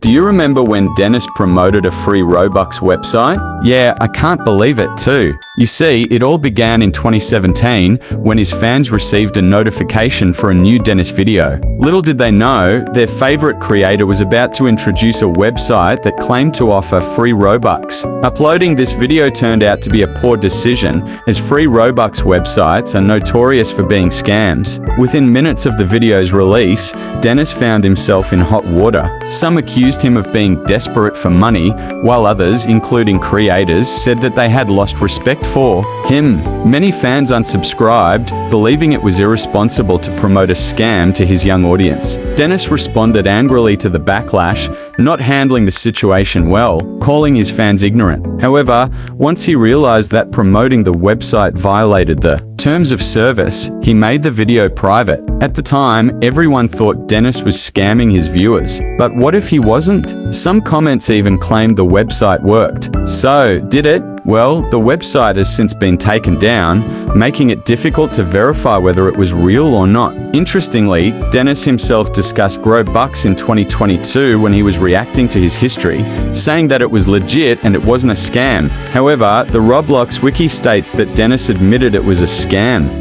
Do you remember when Denis promoted a free Robux website? Yeah, I can't believe it too. You see, it all began in 2017 when his fans received a notification for a new Denis video. Little did they know, their favorite creator was about to introduce a website that claimed to offer free Robux. Uploading this video turned out to be a poor decision, as free Robux websites are notorious for being scams. Within minutes of the video's release, Denis found himself in hot water. Some accused him of being desperate for money, while others, including creators, said that they had lost respect for him. Many fans unsubscribed, believing it was irresponsible to promote a scam to his young audience. Denis responded angrily to the backlash, not handling the situation well, calling his fans ignorant. However, once he realized that promoting the website violated the terms of service, he made the video private. At the time, everyone thought Denis was scamming his viewers. But what if he wasn't? Some comments even claimed the website worked. So, did it? Well, the website has since been taken down, making it difficult to verify whether it was real or not. Interestingly, Denis himself discussed Growbucks in 2022 when he was reacting to his history, saying that it was legit and it wasn't a scam. However, the Roblox wiki states that Denis admitted it was a scam.